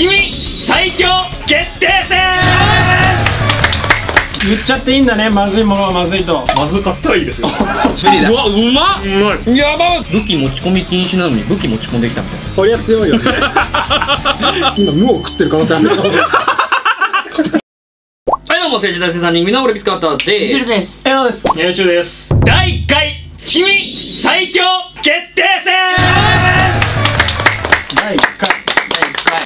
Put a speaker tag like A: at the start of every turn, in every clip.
A: 月見最強決定戦
B: 言っちゃっていいんだねまずいものはまずいと。
A: まずかったらいいですよ。
C: 無理だ。
D: うわうまっ。
A: うまい。
D: やば武器持ち込み禁止なのに武器持ち込んできたみたいな
B: そりゃ強いよね。今無を食ってる可能性ある
D: はいどうも政治大生3人組の俺ビスカーターです。
C: ルです。
B: エロです。
A: ニャルチューです。第1回月見最強決定戦。
B: 第1回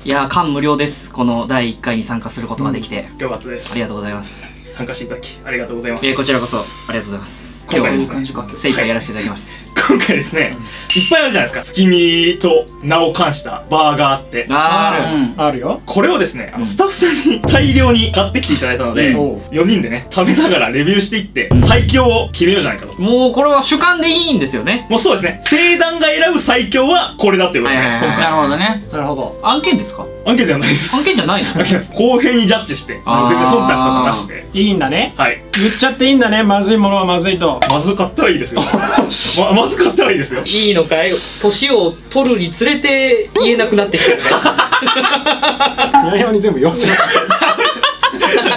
C: いやー感無量です。この第1回に参加することができて、
A: よかったです。
C: ありがとうございます。
A: 参加していただきありがとうございます。
C: えー、こちらこそありがとうございます。今日は精一杯やらせていただきます、
A: 今回ですねいっぱいあるじゃないですか。月見と名を冠したバーがあって。
C: あー
B: うん。あるよ。
A: これをですねあ
C: うん。
A: のスタッフさんに大量に買ってきていただいたので、
B: うん。おう
A: 4人でね食べながらレビューしていって最強を決めようじゃないかと。
C: もうこれは主観でいいんですよね。
A: もうそうですね。盛団が選ぶ最強はこれだということで、
C: はいはいはい。
A: 今回。
C: なるほどね。
B: なるほど。
C: 案件ですか？
A: 案件ではないです。
C: 案件じゃないの？
A: 案件です。公平にジャッジして全然忖度とかなしで。
B: いいんだね。
A: はい。
B: 言っちゃっていいんだね。まずいものはまずいと。
A: まずかったらいいですよ。ままずかったらいいですよ。
D: いいのかい？年を取るにつれて言えなくなってきたよね。
B: 八重山に全部言わせる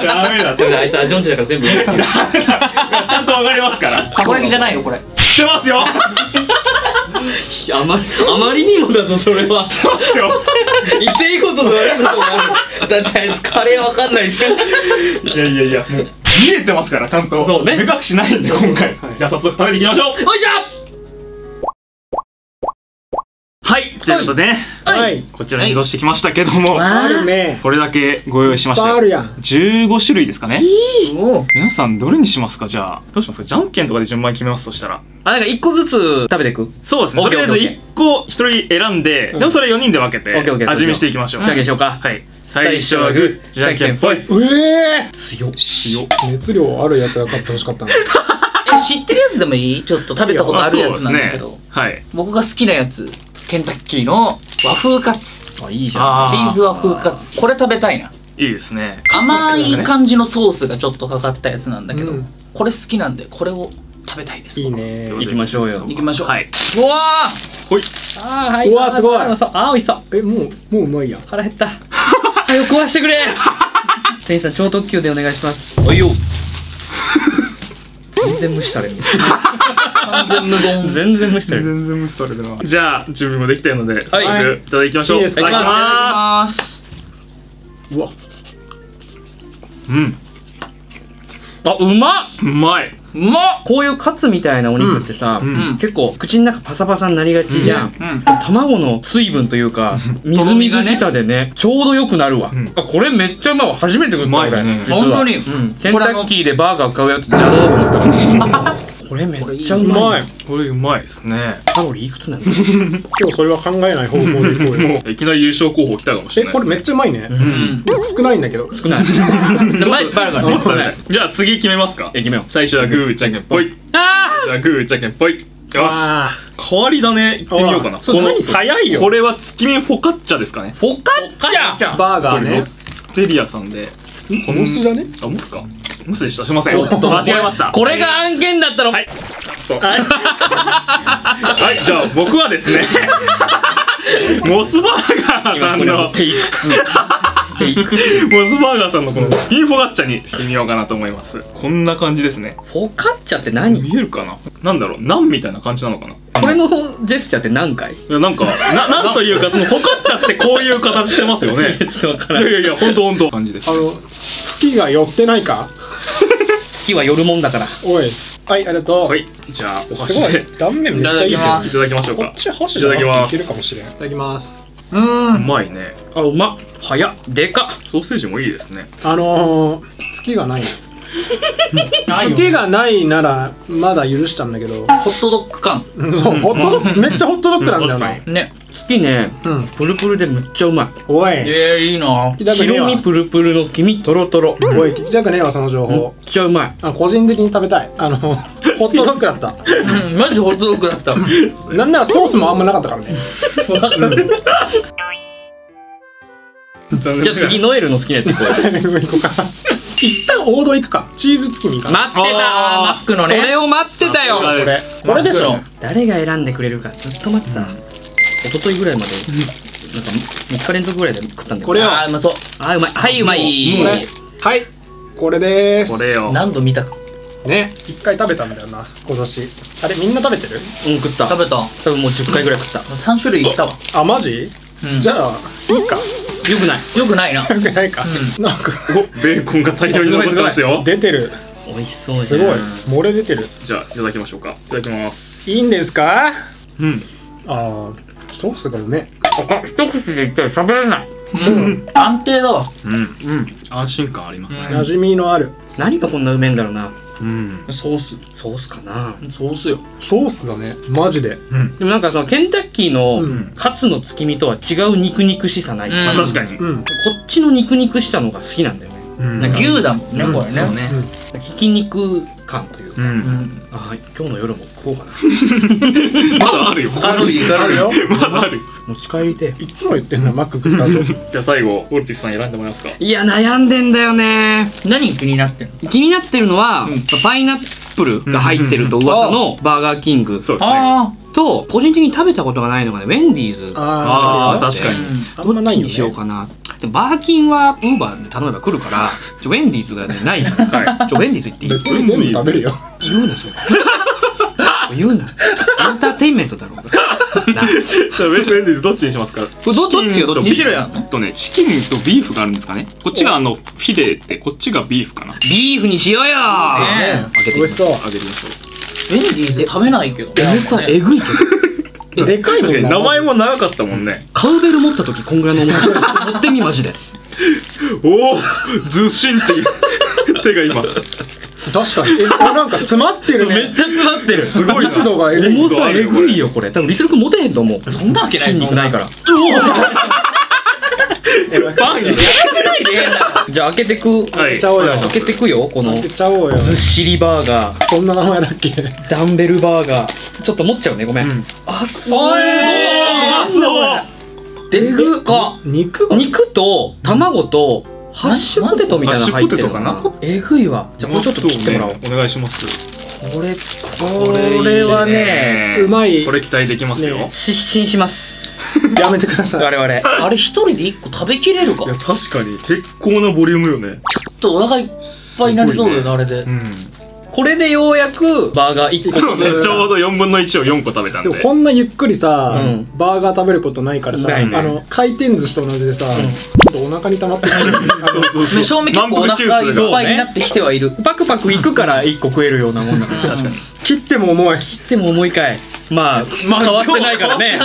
A: ダメだ。って
D: でもあいつアジョンチだから全部。言
A: ちゃんとわかりますから。
C: たこ焼きじゃないよこれ。
A: 知ってますよ。
D: あまりあまりにもだぞそれは。
A: 知ってますよ
D: 言っていいことと悪いことがある。だってあいつカレーわかんないし。
A: いやいやいやもう見えてますからちゃんと。
D: そうね。
A: 目隠しないんで今回。じゃあ早速食べていきましょう。
D: おいじゃ
A: はということでね
B: はい。
A: こちらに移動してきましたけども
B: あるね。
A: これだけご用意しました。
B: あるやん。
A: 15種類ですかね。
D: お
A: 皆さんどれにしますか？じゃあどうしますか？じゃんけんとかで順番決めますとしたら。
D: あなんか一個ずつ食べていく？
A: そうですね。とりあえず
D: オッケー。
A: 1個1人選んで
D: うん。
A: でもそれ4人で分けて
D: オッケーオッケー
A: 味見していきましょう。
D: じゃんけんしようか。
A: はい。最初はグーじゃんけんぽい。
B: うえ
D: 強っ。
A: 塩
B: 熱量あるやつが買ってほしかったな
C: え知ってるやつでもいい？ちょっと食べたことあるやつなんだけど、
A: はい。
C: 僕が好きなやつケンタッキーの和風カツ。
D: あいいじゃん。
A: あ
C: チーズ和風カツ。これ食べたいな。い
A: いですね。
C: 甘い感じのソースがちょっとかかったやつなんだけど、
B: うん。
C: これ好きなんでこれを食べたいです
B: いいね
D: 行きましょうよ。
C: 行きましょう。
A: はい。
C: うわ
A: ほい。
D: あーは
B: うわすごい。
D: あーそう。あー美味しそう。
B: えもうもううまいやん。
D: 腹減った。早く食わしてくれ。店員さん超特急でお願いします。おいよ。全然無視される。
C: ー 完全無言。
D: 全然無視される。
A: 全然無視されるな。じゃあ、準備もできたので、
D: はい。
A: 早速いただきましょう。
B: い
A: ただきま
C: ます。
B: うわ
A: す。うん。
D: あうまっ。
A: うまい。
C: うまっ。
D: こういうカツみたいなお肉ってさ、
A: うん。
C: うん。
D: 結構口の中パサパサになりがちじゃん、
C: うん。
D: 卵の水分というかみずみずしさでねちょうどよくなるわ、
A: うん。
D: あこれめっちゃうまいわ。初めて食った
A: うまいね。
C: 本当に。
D: うん、ケンタッキーでバーガー買うやつじゃどうと思った これめっちゃう
B: う
D: まい
A: これうまいですね。
D: カロリーいくつなの
B: 今日それは考えない方向でいこうよ
A: いきなり優勝候補来たかもしれないね。
B: えこれめっちゃうまいね
D: う
C: うんん
B: 少ないんだけど
D: 少ない
C: で前いっぱいあるからね
A: そうねじゃあ次決めますか
D: え決めよう
A: 最初はグー、じゃんけんぽい。
D: あ
A: じゃあグー、じゃんけんぽい。よし。
B: あ
A: 代わりだね。行ってみようかな。
B: それ何それ？早いよ
A: これは月見フォカッチャですかね。
D: フォカッチャ
B: ーバーガーね
A: ッテリアさんで。この
B: モスだね？
A: あ、モスか。モスでした。すいません。
D: ちょっと
A: 間違えました。
D: これが案件だったの？
A: はいはい、じゃあ僕はですね、モスバーガーさんの、モ
D: テイク2テイク2
A: スバーガーさんのこのスキンフォガッチャにしてみようかなと思います。こんな感じですね。
D: フォカッチャって何？
A: 見えるかな？なんだろう、ナンみたいな感じなのかな？
D: これのジェスチャーって何回？
A: いや、なんか、な、なんというか、そのフォカッチャってこういう形してますよね。
D: ちょっとわからん
A: いやいやいや、ほんとほんと。感じです
B: あ。の月が寄ってないか？
D: 月は夜もんだから。
B: おい。はいありがとう。
A: はい、じゃあ、お
B: すごい。
A: 箸で。
B: 断面めっちゃいいけど。
C: いただきます。
A: いただきましょうか。
B: こっ。ち箸じゃなくていけるかもしれん。いただきます。うん。
A: まいね。
D: あうまっ。早っ。でかっ。
A: ソーセージもいいですね。
B: あのー、月がない。月がないならまだ許したんだけど。
C: ホットドッグ感
B: そうホットドッグめっちゃホットドッグなんだよな。
A: うん
C: ね
D: 月ね。
B: うん。
D: プルプルでむっちゃうまい。
B: おい。
C: えー、いいな。
B: 聞きたくねえわ。
D: 白身プルプルの黄身トロトロ
B: おい聞きたくねえわその情
D: めっ
B: 報
D: ちゃうまい。
B: あ個人的に食べたい。あの ホットドッグだった。
C: うんマジでホットドッグだった。
B: なんならソースもあんまなかったからね。
D: じゃあ次ノエルの好きなやつ行こうよ。
B: 行こうか。一旦王道行くか。チーズ月見かな
D: 待ってた
C: あー。マックのね。
D: それを待ってたよ。
B: これ。これでしょ。
C: マック
D: 誰が選んでくれるかずっと待ってた、一昨日ぐらいまでなんか3日連続ぐらいで食ったんだけど
B: これを
E: あーうまそう。
D: あーうまい。はいうまい。
B: これはいこれでーす。
A: これよ。
E: 何度見たか。
B: ね。一回食べたんだよな今年。あれみんな食べてる？
D: うん食った。
E: 食べた。
D: 多分もう10回ぐらい食った。
E: 3種類いったわ。
B: あマジ、
E: うん。
B: じゃあいいか。
D: よくない。
E: よくないな。
B: よくないか、なんか
A: おベーコンが大量に残ってますよ。
B: 出てる。
D: 美味しそうじゃん。
B: すごい。漏れ出てる。
A: じゃあいただきましょうか。いただきます。
B: いいんですか？
A: うん。
B: あーソースがうめ
D: あ一口で言ったら食べれない。
E: 安定だわ。
A: うん。うん安心感ありますね。
B: え馴染みのある。
D: 何がこんなうめえんだろうな。
A: うん。
E: ソース。
D: ソースかな。
E: ソースよ。
B: ソースだね。マジで。
A: うん。
D: でもなんかそのケンタッキーの
B: うん。
D: カツの月見とは違う肉肉しさない、
E: うん。
A: まあ確かに。
B: うん。
D: こっちの肉肉しさの方が好きなんだよね。
A: うん。
D: なんか
E: 牛だもんね
B: うん。
E: これね。
A: そうね。
D: ひき肉感というか、
A: う
E: うん。ん
D: あー今日の夜も食おうかな。
A: まだあるよ。
E: カロリーカロリー
B: あるよ。
A: まだある
D: 持ち帰りて
B: いつも言ってんだマック食った後。
A: じゃあ最後オルティスさん選んでもらえますか。
D: いや悩んでんだよね。
E: 何気になってんの？
D: 気になってるのは、
E: うん。
D: パイナップルが入ってると噂のバーガーキング
A: そうですね。
E: あ
D: と個人的に食べたことがないのがねウェンディー。ズ
A: あー
B: ー
A: 確かに。
B: あ
D: ど
B: んまないよね。
D: っちにしようかなでバーキンはウーバーで頼めば来るからちょウェンディーズがねない。から
A: はい。
D: ちょウェンディーズ行っていい
B: 別に全部食べるよ。
D: 言うなそれ。言うな。エンターテインメントだろ。う
A: じゃあウェンディーズどっちにしますか？
D: れどどっちがどっち？
E: 種類あんの？
A: とねチキンとビーフがあるんですかね。こっちがあのフィレでこっちがビーフかな。
D: ビーフにしようよ。
E: ね
D: 開けて
B: 美味しそう。
A: あげてみましょう。
E: ウェンディーズ食べないけど
D: えぐさえぐいけど。
B: でかいもん
A: 名前も長かったもんね
D: カウベル持った時こんぐらいの重さ。持ってみマジで。
A: おおずっしんっていう。手が今。
B: 確かに。えなんか詰まってるね。
D: めっちゃ詰まってる。
A: すごいな。
B: 密度がえぐい。
D: 重さえぐいよこれ。多分リスル君持てへんと思う。
E: そんなわけない
D: 筋肉ないから。
A: パンや
E: しないでええんだよ
D: じゃあ開けてく。
A: はい。
B: 開けちゃおうよ。
D: 開けてくよこの。
B: 開けちゃおうよ。
D: ずっしりバーガー。
B: そんな名前だっけ？
D: ダンベルバーガー。ちょっと持っちゃうねごめん、
A: うん。
D: あす
E: おい
A: そう
E: でくか？
B: 肉が？
D: 肉と卵とハッシュポテトみたいなの入ってるかな？えぐいわ。じゃあこれちょっと切ってもらおう。
A: お願いします。
D: これこれはね
B: うまい。
A: これ期待できますよ、
B: ね
D: 失神します。
B: やめてください。
D: 我々。
E: あれ一人で一個食べきれるか？
A: いや確かに。結構なボリュームよね。
E: ちょっとお腹いっぱいになりそうだよね。あれで。
A: うん
D: これでようやくバーガー1個
A: そうねちょうど4分の1を4個食べたんで。
B: でもこんなゆっくりさ、
D: うん。
B: バーガー食べることないからさ、
D: ね。
B: あの回転寿司と同じでさ、ちょっとお腹に溜まってくる。あの
A: そうそう。
E: 正味結構お腹いっぱいになってきてはいる。
D: パクパクいくから1個食えるようなもんだから。
E: 確かに
B: 切っても重い
D: でももう一回まあまあ変わってないからね。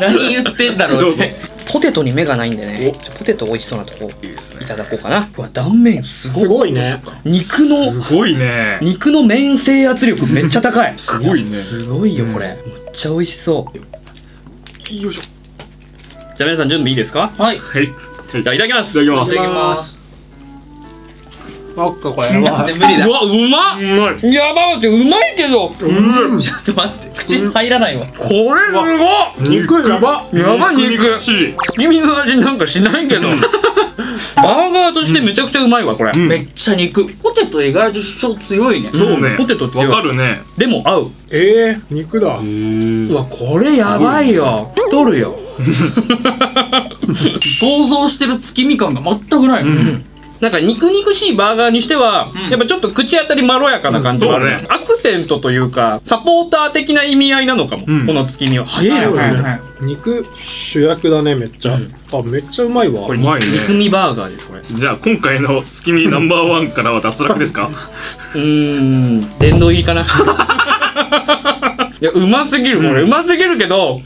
E: 何言ってんだろうって。
D: ポテトに目がないんでね。ポテト美味しそうなとこ
A: い
D: ただこうかな。うわ断面すごい
B: ね。
D: 肉の
A: すごいね。
D: 肉の面制圧力めっちゃ高い。
A: すごいね。
D: すごい よこれ、めっちゃ美味しそう。
A: よいしょ。
D: じゃあ皆さん準備いいですか？
E: はい。
A: はい。
D: じゃあいただきます。
A: いただきます。
E: いただきます
B: あっかこれ
E: なん で無理だ。
D: うわうまっ。
A: うまい。
D: やばってうまいけど。
B: うん。
E: ちょっと待って口に入らないわ。
D: これすごい
B: 肉や。ば
D: やばい肉。
A: 肉
D: 月見の味なんかしないけど。バーガーとしてめちゃくちゃうまいわこれ、
A: うん。
E: めっちゃ肉。ポテト意外と主張強いね。
A: そうね。
D: ポテト強い。
A: わかるね。
D: でも合う。
B: えー、肉だ。
D: うわこれやばいよ。太るよ。
E: 想像してる月見感が全くない、
A: うん
D: なんか肉肉しいバーガーにしては、
E: うん。
D: やっぱちょっと口当たりまろやかな感じがある、
A: うんそうだ
D: アクセントというかサポーター的な意味合いなのかも、
A: うん。
D: この月見は。早いよ、
E: はいはいはい。
B: 肉主役だねめっちゃ、
D: うん。
B: あめっちゃうまいわ。
D: これ
A: うまいね。
D: 肉見バーガーですこれ。う
A: じゃあ今回の月見 ナンバーワンからは脱落ですか？
D: ーん。殿堂入りかな。いやうますぎるこれ、うますぎるけど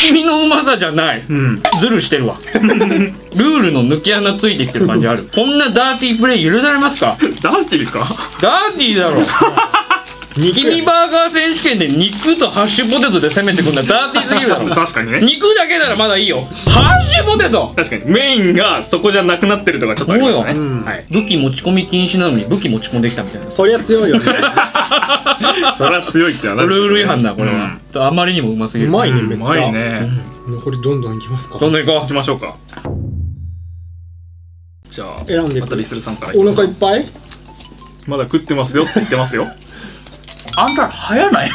D: 月見のうまさじゃない。
A: うん。
D: ズルしてるわ。ルールの抜き穴ついてきてる感じある。こんなダーティープレイ許されますか？
A: ダーティーか？
D: ダーティーだろ 月見バーガー選手権で肉とハッシュポテトで攻めてくんだ。ダーティーすぎるだろ。
A: 確かにね。
D: 肉だけならまだいいよ。ハッシュポテト。
A: 確かに。メインがそこじゃなくなってるとかちょっとありましたね。
B: そうよ。うん
A: はい。
D: 武器持ち込み禁止なのに武器持ち込んできたみたいな。
B: そりゃ強いよね。
A: そりゃ強いってはなる
D: ルール違反だこれは、あまりにもうますぎる。
B: うまいね
A: うん。
B: めっちゃ。
A: うまいうね
D: ん
B: 残りどんどんいきますか。
D: どんどん行こ
A: 行きましょうか。じゃあ
B: 選んで
A: またリスルさんから
B: お腹いっぱい？
A: まだ食ってますよって言ってますよ
E: あんた入らない？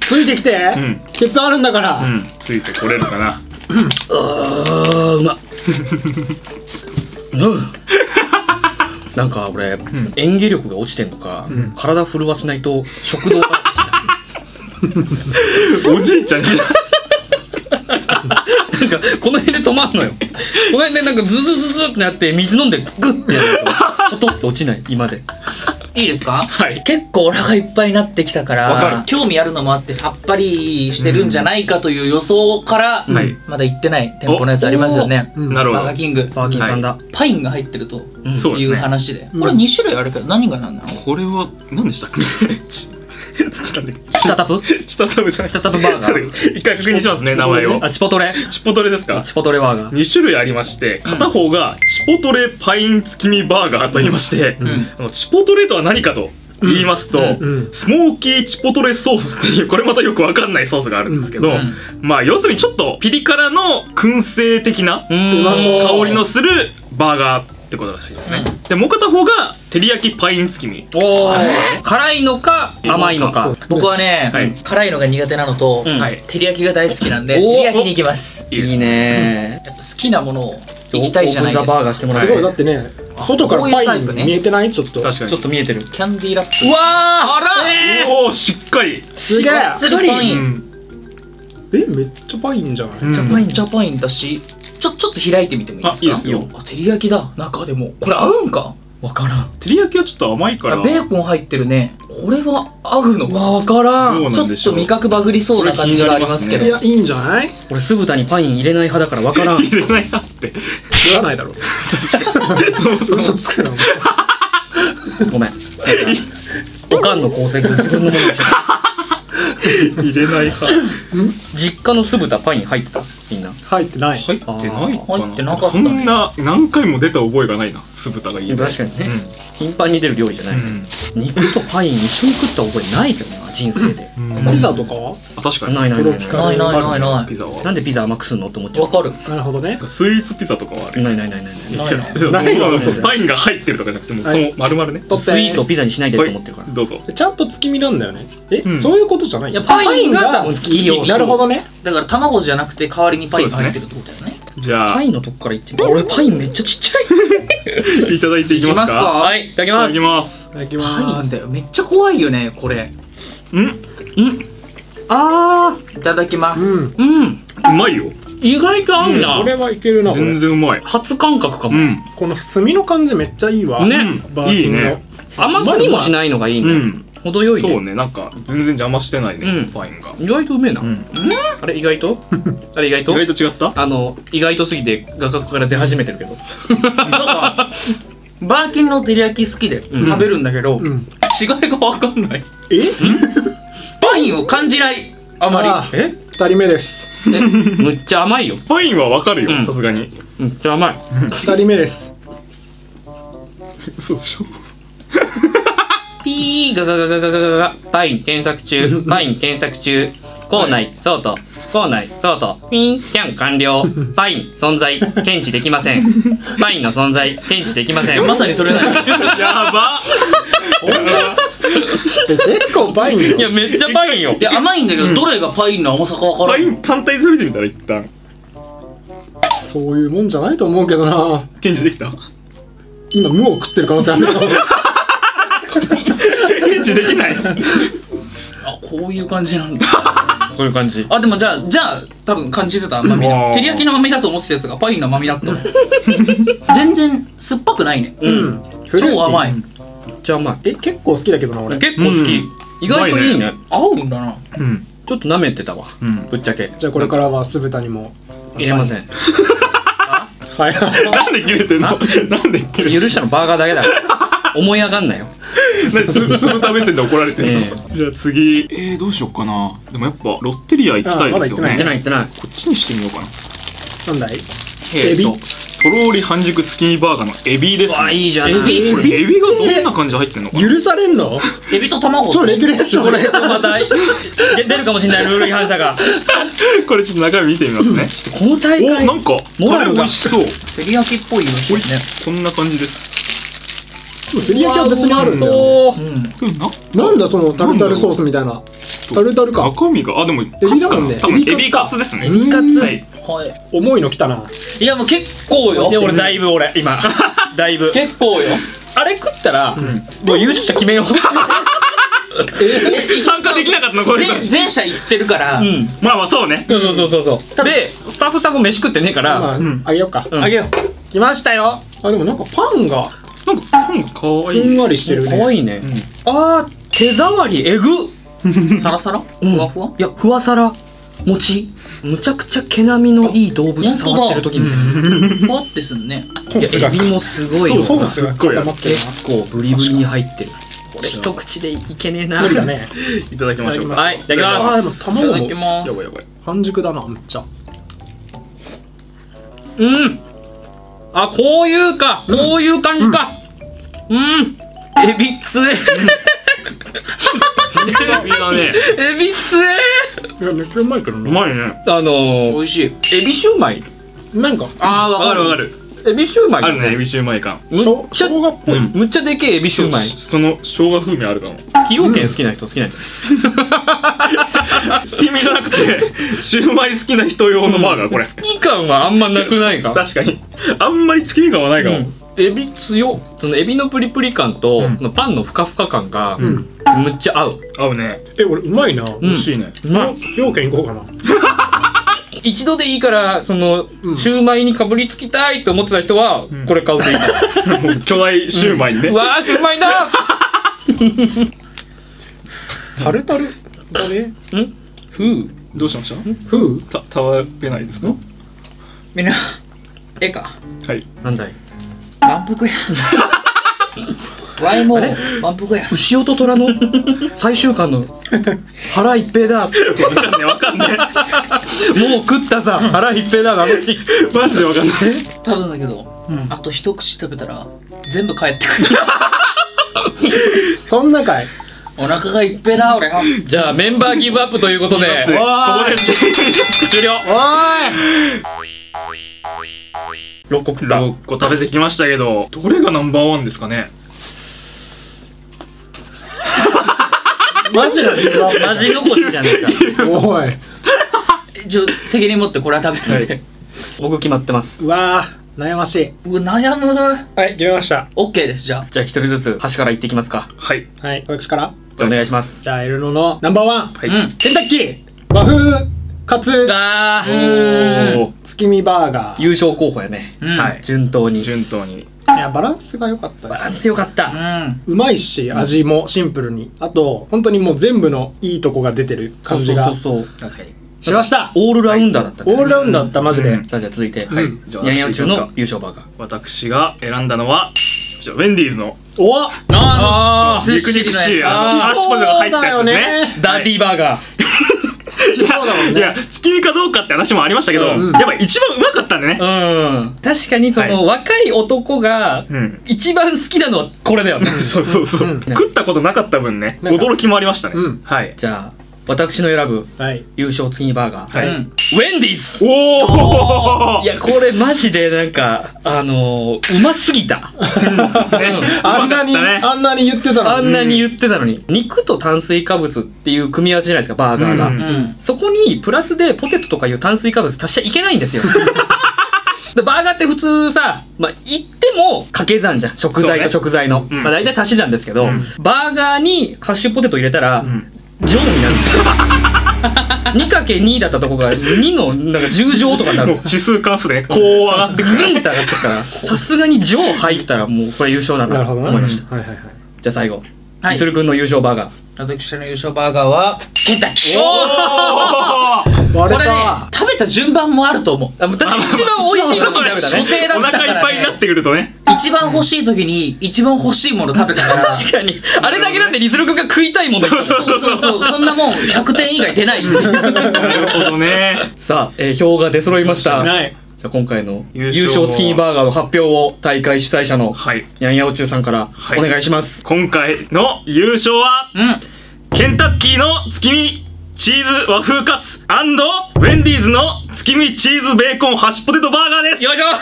B: ついてきて、
A: うん。
B: ケツあるんだから、
A: うん。ついてこれるかな？
D: あーうまっうん。なんか俺、演技力が落ちてんのか、体震わせないと食道が
A: おじいちゃんじゃん。
D: なんかこの辺で止まんのよ。この辺でなんかズズズズってなって水飲んでグッてやるとポトって落ちない今で
E: いいですか？
A: はい。
E: 結構お腹いっぱいになってきたから
A: わかる。
E: 興味あるのもあってさっぱりしてるんじゃないかという予想から、
A: はい。
E: まだ行ってない店舗のやつありますよね。
B: うん
A: なるほど。
E: バーガーキング。
D: バーキンさんだ、
E: パインが入ってるという
A: そうですね。
E: 話で。
B: うん。
E: これ2種類あるけど何が何なの？
A: これは何でしたっけ？ちちょっと待って
D: スタタプ
A: 下タブじゃない。
D: スタタプバーガー。
A: 一回確認しますね名前を。
D: あチポトレ？
A: チポトレですか？
D: チポトレバーガー。
A: 2種類ありまして片方がチポトレパイン月見バーガーと言いまして、
E: ん。
A: あのチポトレとは何かと言いますと、
B: うん。
A: スモーキーチポトレソースっていうこれまたよくわかんないソースがあるんですけど、
E: うん。
A: まあ要するにちょっとピリ辛の燻製的な
D: うーん。
B: うまそう
A: 香りのするバーガーってことらしいですね、でもう片方が照り焼きパイン月見。
D: おー。辛いのか甘いのか。
E: 僕はね、
A: はい。
E: 辛いのが苦手なのと、
D: うん。
A: はい。
E: 照り焼きが大好きなんで
D: お
E: 照り焼きに行きます。
A: いい
D: ね。
E: やっぱ好きなものを行きたいじゃないです
D: オーブンザバーガー
E: か
D: してもらえ
B: すごいだってね外からパ
E: イ
B: ン見えてない？ちょっと。
A: 確かに。
D: ちょっと見えてる。
E: キャンディーラップ。
A: うわ
E: あら。
A: ー。おおしっかり、
B: すげえ。
E: しっかり。パイン
A: うん。
B: えめっちゃパインじゃない？
A: うん。
E: ジャパイン。ジャパインだしちょちょっと開いてみてもいいですか？
A: あいいですよ。
E: あ照り焼きだ。中でもこれ合うんか？
D: わからん。
A: 照り焼きはちょっと甘いから。
E: あベーコン入ってるね。これは合うのか？
D: わから
A: ん。
E: ちょっと味覚バグりそうな感じがありますけど。
B: いやいいんじゃない？
D: 俺酢豚にパイン入れない派だからわからん。
A: 入れないなって。
B: 言わないだろ。嘘つくな。
D: ごめん。おかんの功績を自分のものにして
A: 入れない派。
D: 実家の酢豚パイン入ってた？みんな。
B: 入ってない。
A: 入ってないかな。
E: 入ってなかったね。
A: そんな何回も出た覚えがないな酢豚がいい
D: 確かにね、頻繁に出る料理じゃない、
A: うん。
D: 肉とパイン一緒に食った覚えないけどな人生で、
A: うん。
B: ピザとか？は
A: あ確かに。
D: ないないないない。
E: ないないないない。
A: ピザは
D: なんでピザ甘くすんの？って思っちゃう。
E: わかる。
B: なる。ほどね
A: スイーツピザとかはある
D: ないないないないない。
E: ないな
A: そう
B: ないの？
A: そうパインが入ってるとかじゃなくてもうその丸々ね。
B: 取って
D: スイーツをピザにしないでって思ってるから、
A: どうぞ。
B: ちゃんと月見なんだよね。え、
A: うん。
B: そういうことじゃない
D: い？やパインが多分月見を
B: なるほどね。
E: だから卵じゃなくて代わりにパインが入ってるってことだよね。
A: じゃあ。
D: パインのとこからいってみよう俺パインめっちゃちっちゃい。
A: いただいていきますか。
D: はいいただきます。
A: いただきます。
B: いただき
E: パ
B: ます。
E: インだよ。めっちゃ怖いよねこれ。
A: うん。
D: うん。あ
E: いただきます、
B: うん。
D: ーうん。
A: うまいよ。
D: 意外と合うな、
B: これはいけるなこ
A: 全
B: れ
A: 然うまい。
D: 初感覚かも、
A: うん。
B: この炭の感じめっちゃいいわ。
D: ね。
A: うん
B: バーキンの。
A: いいね。
D: 甘すぎもしないのがいいね、
A: うん
D: 程よいね。
A: そうねなんか全然邪魔してないね
D: うん。
A: パインが。
D: 意外とうめえな、
A: うん。
D: あれ意外と？あれ意外
A: 意
D: と
A: 外と違った？
D: あの意外とすぎて画角から出始めてるけど。
E: バーキンの照り焼き好きで
D: うん。
E: 食べるんだけど、
B: うん。
E: 違いが分かんない。
B: え？
E: パインを感じないあまり。
B: あ
D: え？
B: 二人目です。
D: え？むっちゃ甘いよ。
A: パインはわかるよ
D: うん。
A: さすがに。
D: むっちゃ甘い。
B: 二人目です。
A: そうでしょ
D: ピーガガガガガガガガパイン検索中パイン検索中校内ソート校内ソートピンスキャン完了パイン存在検知できませんパインの存在検知できません
E: まさにそれだよ
A: やば
B: 結構パインよ
D: いやめっちゃパインよ
E: いや甘いんだけど、どれがパインの甘さか分から
A: パイン単体で食べてみたら一旦
B: そういうもんじゃないと思うけどな
A: 検知できた
B: 今無を食ってる可能性ある
A: 知できない。
E: あこういう感じなんだ。
D: そういう感じ。
E: あでもじゃあじゃあ多分感じてた甘みだ。照り焼きの甘みだと思ってたやつがパインの甘みだったの。全然酸っぱくないね。
B: うん。
E: 超甘い。
D: めっちゃ甘い
B: え結構好きだけどな俺。
D: 結構好き、
A: うん。
D: 意外といいね。
E: 合うんだな。
A: うん。
D: ちょっと舐めてたわ。
A: うん。
D: ぶっちゃけ。
B: じゃあこれからは酢豚にも。
D: 入れません。
B: はい。
A: なんで切れてんの？なんで切れてん
D: 許したのバーガーだけだ思い上がんなよ。
A: のスス豚目線で怒られてんの。
D: え
A: じゃあ次。えーどうしようかな。でもやっぱロッテリア行きたいですよ
B: あまだ
A: ね
D: 言ってない言ってない。
A: こっちにしてみようかな。
B: なんだい？
A: えーととろーり半熟月見バーガーのエビですね。
D: いいじゃない
B: エビ？
A: これエビがどんな感じで入ってんのかな？
B: 許されんの？
E: エビと卵。
B: 超レギュレーション。
D: これまたで出るかもしれないルール違反者が。
A: これちょっと中身見てみますね。
D: この大
A: お
D: 会
A: なんかタレ
D: モラルが
A: 美味しそう。
E: 照り焼きっぽい色してね。
A: こんな感じです
B: 照り焼きは別にあるんだよ、ね、
D: そ
E: うん。
A: うん。な
B: なんだそのタルタルソースみたいな。タルタルか。
A: 中身があでもエ
B: ビだもんね。
A: 多分エビ
B: エビカツ
A: ですね。
B: エビカツ。
A: はい。
E: はい。
B: 重いの来たな。い
E: やもう結構よ。
D: で俺だいぶ俺今。だいぶ。
E: 結構よ。
D: あれ食ったら、もう優勝者決めよう。
E: え
A: 参加できなかったのこれ。
E: 前前者行ってるから、
D: うん。
A: まあまあそうね。
D: そうそうそうそうそう。でスタッフさんも飯食ってねえから、
B: まあ
A: ん。
B: あげようか。
D: うん
E: あげよ
B: 来ましたよ。あでもなんかパンが
A: なんかなんかかわいい。
B: ふんわりしてるね。
D: かわいいね、あー手触りえぐ
E: う サラサラ？ふわふわ？
D: いやふわさら。餅むちゃくちゃ毛並みのいい動物触ってる時に。
E: ふわってすんね。
D: いやエビもすごいよ。
B: ソースが
A: すっごい
D: 結構ブリブリに入ってる。これ一口でいけねえな。
B: な無理だね。
A: いただきましょう。
D: はいいただき
B: あ
D: ます。
B: ーでも卵。も
A: やばいやばい。
B: 半熟だなめっちゃ。
D: うんあこういうか。こういう感じか。うん、エビつえ。
A: エビだね。
D: エビつえ。
B: いやめっちゃうまいけど
A: う
B: ね
A: まいね。
D: あのー、
E: 美味しい。
D: エエビシューマイ。
B: なんか。
E: あーわ
A: わかるわかる。
D: エビシューマイ
A: あるねエビシューマイ感。
D: むっちゃ
B: 生姜っぽい。
A: うん。
D: むっちゃでけえエビシューマイ。
A: その生姜風味あるかも。
D: 崎陽軒好きな人好きな人。
A: 月見じゃなくてシューマイ好きな人用のバーガーこれ。
D: 好き感はあんまなくないか？
A: 確かにあんまり月見感はないかも、
D: うん。エビ強っそのエビのプリプリ感と、
A: うん。
D: そのパンのふかふか感が、
B: うん。
D: むっちゃ合う。
A: 合うね。
B: え俺うまいな。
D: うん。
A: 美味しいね、
D: うまい
B: 要件行こうかな。
D: 一度でいいからその、
B: うん。
D: シューマイにかぶりつきたいと思ってた人は、
A: ん。
D: これ買うといい。かも
A: もう巨大シューマイにね、
D: うわーシューマイだ
B: タルタル？だね
D: ふう。
A: どうしました？
B: ふう？
A: た食べないですか？
E: みんなええか。
A: はい。
D: なんだい？
E: 満腹やワイも満腹や
D: 牛尾と虎の？最終巻の。腹いっぺいだ。って
A: わかんねえ。わかんね
D: もう食ったさ。腹いっぺいだがあの日。
A: えマジでわかんない。
E: 多分だけど、
A: うん。
E: あと一口食べたら全部帰ってくる。
B: そんなかい。
E: お腹がいっぺえだ俺は。
D: じゃあメンバーギブアップということで。
A: で？こ
B: わー
A: こで。終了。
B: おーい
D: 6個食った
A: 6個食べてきましたけどどれがナンバーワンですかね？
B: マジな理由
D: マジ残しじゃねえか。
B: おい。
E: ちょ責任持ってこれは食べるんで、
D: 僕決まってます。
B: うわー悩ましい。う
E: わ悩む。
B: はい決めました。
E: OK ですじゃ
D: じゃあ一人ずつ端から行ってきますか。
A: はい。
B: はい私から。
D: じゃあお願いします。
B: じゃあエルノのナンバーワン。
E: あ、
A: はい
E: うん。
B: ケンタッキー。和風カツ
D: あ
E: うーん。
A: お
B: 月見バーガー。
D: 優勝候補やね。
E: うん。
A: はい。
D: 順当に。
A: 順当に。
B: いやバランスが良かった
D: バラン
B: です
D: スよかった。
E: うん。
B: うまいし味もシンプルに。あと本当にもう全部のいいとこが出てる感じが。
D: そうそうそう。
A: はい
B: しました。
D: オールラウンダーだったね。
B: オールラウンダーだったマジで、
A: うん。
D: さあじゃあ続いて、
B: はい。
A: じゃあ
D: ヤンヤン中の優勝バーガー。
A: 私が選んだのはウェンディーズの。
B: お
E: あ
D: あ
E: ずっ
A: 肉肉しい。アッシュポテトが入ったやつですね。
D: ダーティーバーガー、
A: いや月見かどうかって話もありましたけど、
B: うん。
A: やっぱ一番うまかったんでね。
D: うん。確かにその、若い男が
A: うん。
D: 一番好きなのはこれだよね。
A: そうそうそう、
B: うん。
A: 食ったことなかった分ね驚きもありましたね、
B: うん。
A: はい。
D: じゃあ私の選ぶ
B: はい。
D: 優勝月見バーガー、
A: はい。
E: うん
D: ウェンディー。ズ
A: おお
D: いやこれマジでなんかあのーうますぎた。
B: あんなに、あんなに言ってたの
D: あんなに言ってたのに。肉と炭水化物っていう組み合わせじゃないですかバーガーが、
A: うん。
E: うん。
D: そこにプラスでポテトとかいう炭水化物足しちゃいけないんですよ。でバーガーって普通さ、まあ、言っても掛け算じゃん。食材と食材の、
A: うん。
D: まあ、大体足し算ですけど、
A: うん。
D: バーガーにハッシュポテト入れたら、
A: ん
D: 乗になるんですよ。2×2 だったとこが2のなんか10乗とかになる。
A: 指数関数でこう上がって
D: グンって上がってくから。さすがに乗入ったらもうこれ優勝だなと思いました、
B: はいはいはい。
D: じゃあ最後。
E: はい。
D: みするくんの優勝バーガー。
E: 私の優勝バーガーはケンタッキーこれね
B: た
E: 食べた順番もあると思う。
D: あ確かに一番美味しいのに食べた
E: 所
D: ね
E: 定だ
A: お
E: ったから、ね、
A: 腹いっぱいになってくるとね。
E: 一番欲しい時に一番欲しいもの食べたから。
D: 確かに。あれだけだってリズルくんが食いたいもの
E: そうそうそうそんなもん100点以外出ない
A: なるほどね。
D: さあ、えー票が出揃いました。
B: はい。
D: じゃあ今回の優
A: 優勝
D: 勝月見バーガーの発表を大会主催者の
A: はい。
D: ヤンヤオチュウさんから
A: はい。
D: お願いします、
A: 今回の優勝は
E: うん。
A: ケンタッキーの月見チーズ和風カツウェンディーズの月見チーズベーコンハッシュポテトバーガーです。
D: よいしょいや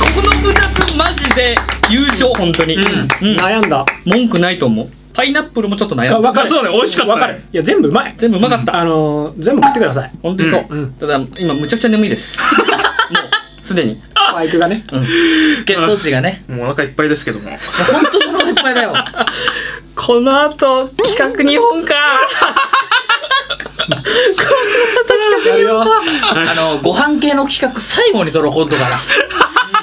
D: ここの2つマジで優勝本当に、
E: うん。
D: うん。
B: 悩んだ。
D: 文句ないと思う。パイナップルもちょっと悩んだ。
B: あ分かる。
A: そうね。美味しかったね。
B: 分かるいや全部うまい。
D: 全部うまかった、
B: あのー全部食ってください。
D: 本当にそう、
B: うん。
D: ただ今むちゃくちゃ眠いです。もうすでに。
B: スパイクがね。
E: 血糖値がね。
A: もうお腹いっぱいですけども。
E: 本当にお腹いっぱいだよ。
D: この後企画2本か
E: あのご飯系の企画最後に撮ろう今度から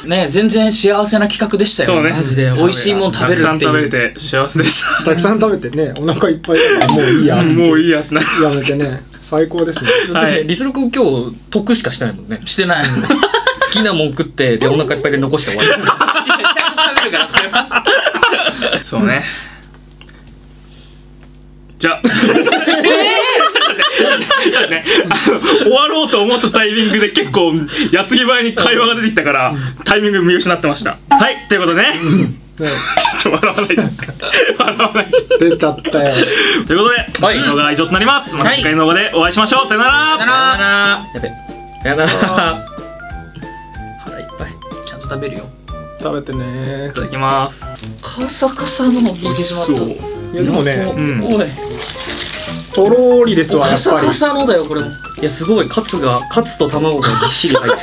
E: ね全然幸せな企画でしたよ。
A: そうね。
E: マジで。美味しいもん食
A: たく
E: べるっていう。
A: さん食べれて幸せでした。
B: たくさん食べてねお腹いっぱいだからもういいやつって。
A: もういいやってな
B: やめてね。最高ですね。
D: だってリスル君今日得しかしてないもんね。
E: してない
D: 好きなもん食ってでお腹いっぱいで残して終わり。
E: ちゃんと食べるからこれは
A: そうね。じゃあね、あの終わろうと思ったタイミングで結構矢継ぎ早に会話が出てきたからタイミング見失ってました。はいということでね。
B: ね
A: ちょっと笑わないで。笑わないで。
B: 出ちゃったよ。
A: ということで、はい、動画は以上となります。また次回の動画でお会いしましょう。さよなら。
E: さよなら。
D: やべさよなら。腹いっぱい。
E: ちゃんと食べるよ。
B: 食べてね。
A: いただきます。
E: カサカサの聞いてしまった。
B: いやでもね
A: うん。
E: おい
B: とろーりですわや
E: カ
B: っぱり。
E: サカサのだよこれ。も
D: いやすごい。カツがカツと卵がぎっしり入っ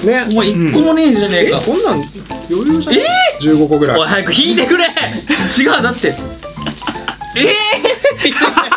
D: て
B: ね。
E: お前一個もねえじゃねえか。
B: こんなん余裕じゃんえ？15個ぐらい。
D: おい早く引いてくれ。
E: 違うだって。ええ